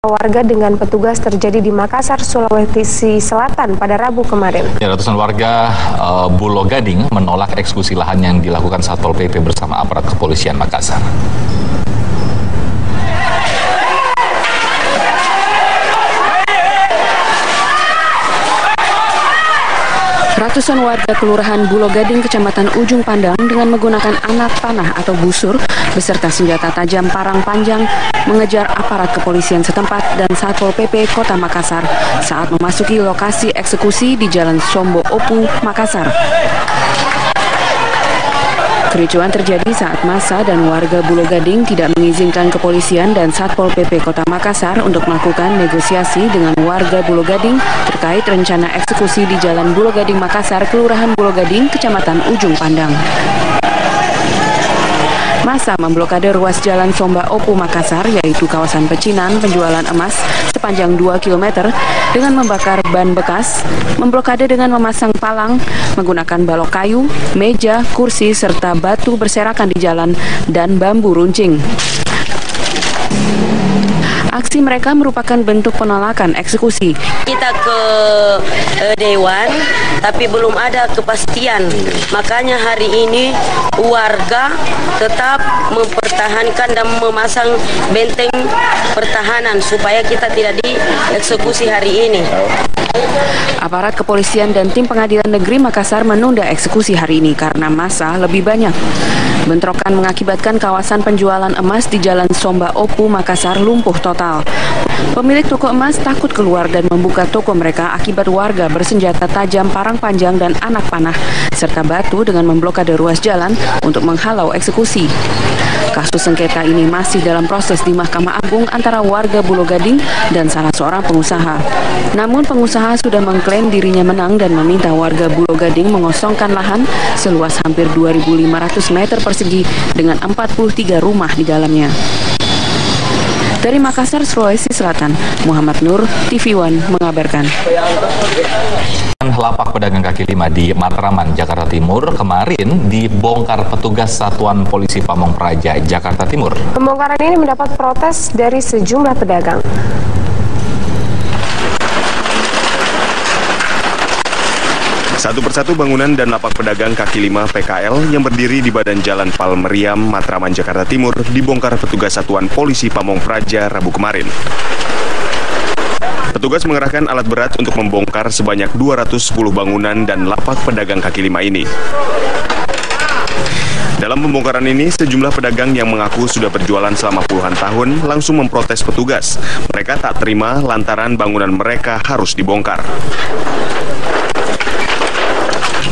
warga dengan petugas terjadi di Makassar, Sulawesi Selatan pada Rabu kemarin. Ya, ratusan warga uh, Bulo Gading menolak eksekusi lahan yang dilakukan Satpol PP bersama aparat kepolisian Makassar. Ratusan warga Kelurahan Bulo Gading, Kecamatan Ujung Pandang dengan menggunakan anak panah atau busur beserta senjata tajam parang panjang mengejar aparat kepolisian setempat dan Satpol PP Kota Makassar saat memasuki lokasi eksekusi di Jalan Sombo Opu, Makassar. Kericuan terjadi saat masa dan warga Bulo Gading tidak mengizinkan kepolisian dan Satpol PP Kota Makassar untuk melakukan negosiasi dengan warga Bulo Gading terkait rencana eksekusi di Jalan Bulo Gading Makassar, Kelurahan Bulo Gading, Kecamatan Ujung Pandang. Masa memblokade ruas jalan Somba Opu Makassar, yaitu kawasan pecinan penjualan emas sepanjang 2 km dengan membakar ban bekas, memblokade dengan memasang palang, menggunakan balok kayu, meja, kursi, serta batu berserakan di jalan dan bambu runcing. Aksi mereka merupakan bentuk penolakan eksekusi. Kita ke uh, Dewan, tapi belum ada kepastian. Makanya hari ini warga tetap mempertahankan dan memasang benteng pertahanan supaya kita tidak dieksekusi hari ini. Aparat kepolisian dan tim pengadilan negeri Makassar menunda eksekusi hari ini karena masa lebih banyak. Bentrokan mengakibatkan kawasan penjualan emas di Jalan Somba Opu, Makassar lumpuh total. Pemilik toko emas takut keluar dan membuka toko mereka akibat warga bersenjata tajam parang panjang dan anak panah, serta batu dengan memblokade ruas jalan untuk menghalau eksekusi. Kasus sengketa ini masih dalam proses di Mahkamah Agung antara warga Bulo Gading dan salah seorang pengusaha. Namun pengusaha sudah mengklaim dirinya menang dan meminta warga Bulo Gading mengosongkan lahan seluas hampir 2.500 meter persegi dengan 43 rumah di dalamnya. Dari Makassar, Sulawesi Selatan, Muhammad Nur, TV One mengabarkan. Lapak pedagang kaki lima di Matraman, Jakarta Timur kemarin dibongkar petugas Satuan Polisi Pamong Praja, Jakarta Timur. Pembongkaran ini mendapat protes dari sejumlah pedagang. Satu persatu bangunan dan lapak pedagang kaki lima PKL yang berdiri di badan jalan Palmeriam, Matraman, Jakarta Timur dibongkar petugas Satuan Polisi Pamong Praja Rabu kemarin. Petugas mengerahkan alat berat untuk membongkar sebanyak 210 bangunan dan lapak pedagang kaki lima ini. Dalam pembongkaran ini, sejumlah pedagang yang mengaku sudah berjualan selama puluhan tahun langsung memprotes petugas. Mereka tak terima lantaran bangunan mereka harus dibongkar.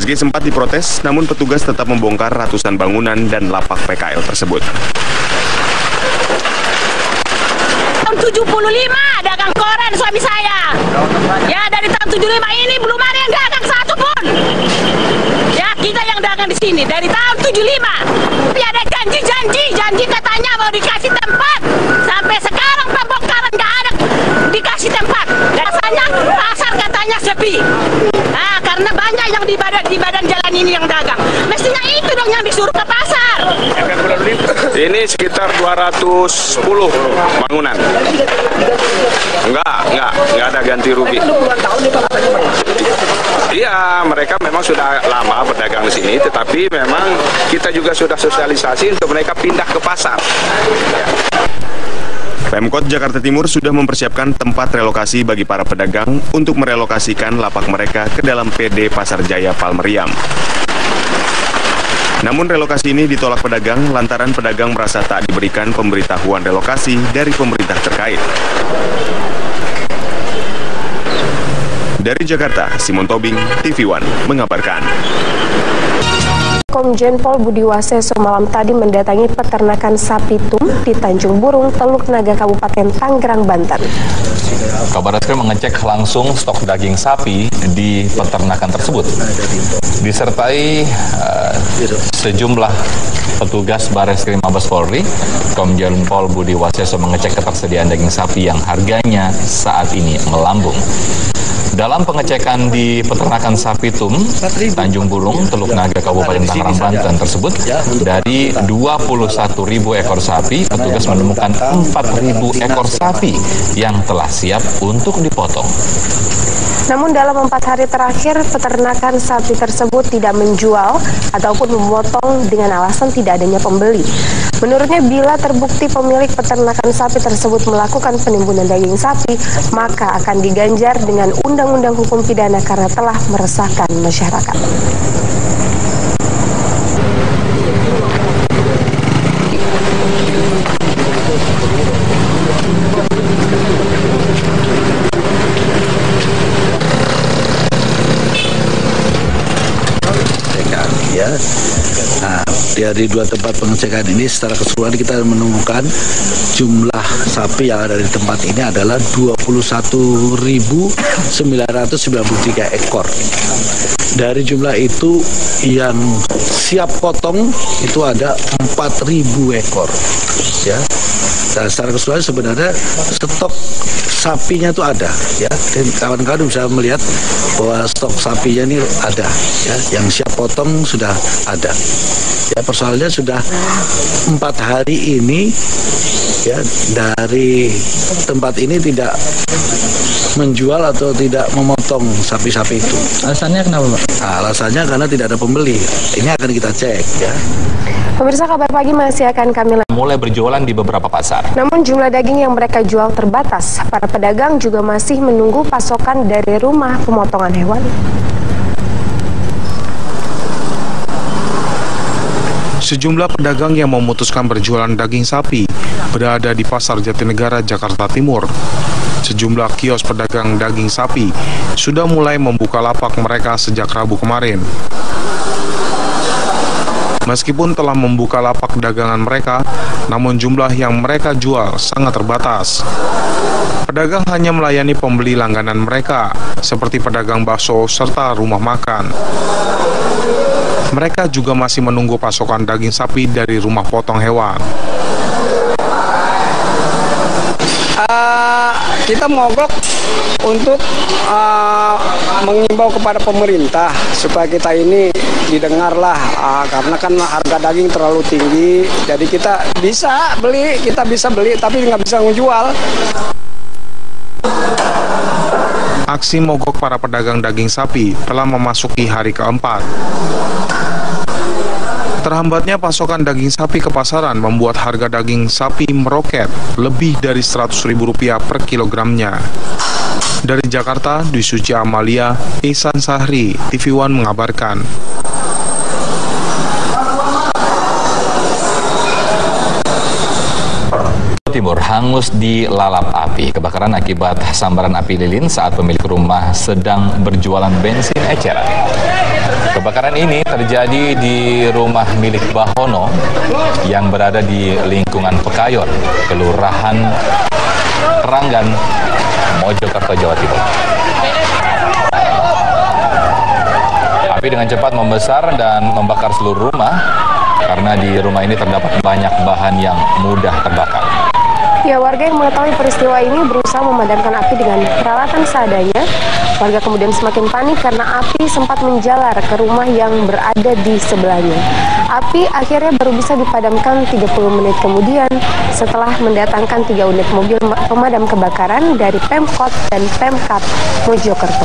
Meski sempat diprotes, namun petugas tetap membongkar ratusan bangunan dan lapak PKL tersebut. Tahun 75 dagang koran suami saya. Ya dari tahun 75 ini belum ada yang dagang satu pun. Ya kita yang dagang di sini dari tahun 75. Tapi ada janji-janji, janji katanya mau dikasih tempat. Sampai sekarang pembongkaran nggak ada dikasih tempat. Rasanya pasar katanya sepi. Yang di badan jalan ini yang dagang. Mestinya itu dong yang disuruh ke pasar. Ini sekitar 210 bangunan. Enggak, enggak, enggak ada ganti rugi. Iya, mereka memang sudah lama berdagang di sini, tetapi memang kita juga sudah sosialisasi untuk mereka pindah ke pasar. Pemkot Jakarta Timur sudah mempersiapkan tempat relokasi bagi para pedagang untuk merelokasikan lapak mereka ke dalam PD Pasar Jaya Palmeriam. Namun relokasi ini ditolak pedagang lantaran pedagang merasa tak diberikan pemberitahuan relokasi dari pemerintah terkait. Dari Jakarta, Simon Tobing, TV One mengabarkan. Komjen Pol Budi Waseso malam tadi mendatangi peternakan sapi tum di Tanjung Burung, Teluk Naga, Kabupaten Tangerang, Banten. Kabar Eskrim mengecek langsung stok daging sapi di peternakan tersebut. Disertai uh, sejumlah petugas Bareskrim Mabes Polri, Komjen Pol Budi Waseso mengecek ketersediaan daging sapi yang harganya saat ini melambung. Dalam pengecekan di peternakan sapi tum Tanjung Burung, Teluk Naga, Kabupaten Tangerang, Banten tersebut, dari 21 ribu ekor sapi, petugas menemukan 4 ribu ekor sapi yang telah siap untuk dipotong. Namun dalam empat hari terakhir, peternakan sapi tersebut tidak menjual ataupun memotong dengan alasan tidak adanya pembeli. Menurutnya, bila terbukti pemilik peternakan sapi tersebut melakukan penimbunan daging sapi, maka akan diganjar dengan undang-undang hukum pidana karena telah meresahkan masyarakat. Nah, dari dua tempat pengecekan ini secara keseluruhan kita menemukan jumlah sapi yang ada di tempat ini adalah 21.993 ekor. Dari jumlah itu yang siap potong itu ada 4.000 ekor. Ya. Dan secara keseluruhan sebenarnya stok sapinya itu ada ya. Dan kawan-kawan bisa melihat bahwa stok sapinya ini ada ya. Yang siap potong sudah ada. Ya persoalannya sudah empat hari ini ya dari tempat ini tidak menjual atau tidak memotong sapi-sapi itu. Alasannya kenapa, Pak? Nah, alasannya karena tidak ada pembeli. Ini akan kita cek ya. Pemirsa kabar pagi masih akan kami mulai berjualan di beberapa pasar. Namun jumlah daging yang mereka jual terbatas. Para pedagang juga masih menunggu pasokan dari rumah pemotongan hewan. Sejumlah pedagang yang memutuskan berjualan daging sapi berada di Pasar Jatinegara, Jakarta Timur. Sejumlah kios pedagang daging sapi sudah mulai membuka lapak mereka sejak Rabu kemarin. Meskipun telah membuka lapak dagangan mereka, namun jumlah yang mereka jual sangat terbatas. Pedagang hanya melayani pembeli langganan mereka, seperti pedagang bakso serta rumah makan. Mereka juga masih menunggu pasokan daging sapi dari rumah potong hewan. Kita mogok untuk uh, mengimbau kepada pemerintah supaya kita ini didengarlah uh, karena kan harga daging terlalu tinggi jadi kita bisa beli kita bisa beli tapi nggak bisa menjual Aksi mogok para pedagang daging sapi telah memasuki hari keempat. Terhambatnya pasokan daging sapi ke pasaran membuat harga daging sapi meroket lebih dari Rp100.000 per kilogramnya. Dari Jakarta, Dwi Suci Amalia, Ihsan Sahri, TV One mengabarkan. Timur hangus di lalap api. Kebakaran akibat sambaran api lilin saat pemilik rumah sedang berjualan bensin eceran. Kebakaran ini terjadi di rumah milik Bahono yang berada di lingkungan Pekayon, Kelurahan Keranggan, Mojokerto, Jawa Timur. Api dengan cepat membesar dan membakar seluruh rumah karena di rumah ini terdapat banyak bahan yang mudah terbakar. Ya, warga yang mengetahui peristiwa ini berusaha memadamkan api dengan peralatan seadanya. Warga kemudian semakin panik karena api sempat menjalar ke rumah yang berada di sebelahnya. Api akhirnya baru bisa dipadamkan 30 menit kemudian setelah mendatangkan tiga unit mobil pemadam kebakaran dari Pemkot dan Pemkap Mojokerto.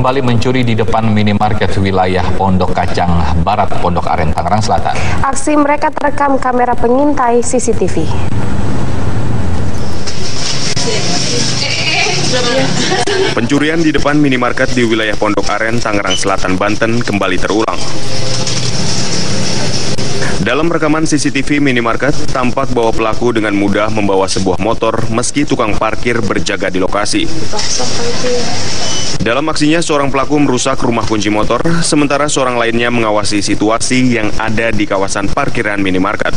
kembali mencuri di depan minimarket wilayah Pondok Kacang Barat, Pondok Aren, Tangerang Selatan. Aksi mereka terekam kamera pengintai CCTV. Pencurian di depan minimarket di wilayah Pondok Aren, Tangerang Selatan, Banten kembali terulang. Dalam rekaman CCTV minimarket, tampak bahwa pelaku dengan mudah membawa sebuah motor meski tukang parkir berjaga di lokasi. Dalam aksinya, seorang pelaku merusak rumah kunci motor, sementara seorang lainnya mengawasi situasi yang ada di kawasan parkiran minimarket.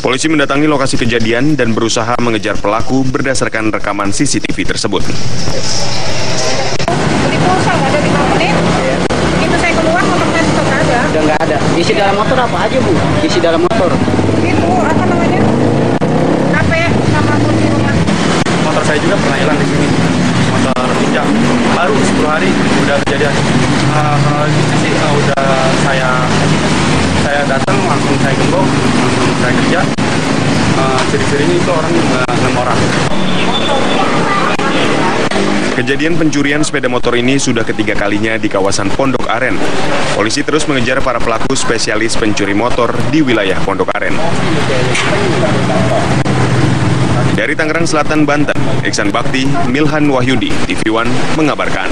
Polisi mendatangi lokasi kejadian dan berusaha mengejar pelaku berdasarkan rekaman CCTV tersebut. Udah nggak ada. Isi dalam motor apa aja bu? Isi dalam motor. Itu apa namanya? HP sama kunci rumah. Motor saya juga pernah hilang di sini. Motor Ninja. Baru 10 hari udah kejadian. Uh, kalau gitu sih uh, udah saya saya datang langsung saya gembok, langsung saya kerja. Uh, ciri-cirinya itu orang uh, enam orang. Kejadian pencurian sepeda motor ini sudah ketiga kalinya di kawasan Pondok Aren. Polisi terus mengejar para pelaku spesialis pencuri motor di wilayah Pondok Aren. Dari Tangerang Selatan, Banten, Iksan Bakti, Milhan Wahyudi, TV One mengabarkan.